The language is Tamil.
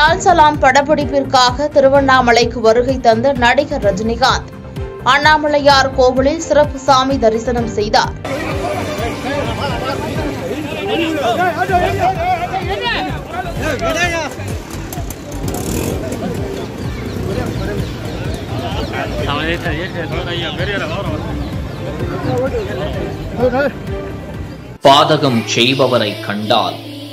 லால் சலாம் படப்பிடிப்பிற்காக திருவண்ணாமலைக்கு வருகை தந்த நடிகர் ரஜினிகாந்த். அண்ணாமலையார் கோவிலில் சிறப்பு சாமி தரிசனம் செய்தார். பாதகம் செய்பவரை கண்டால்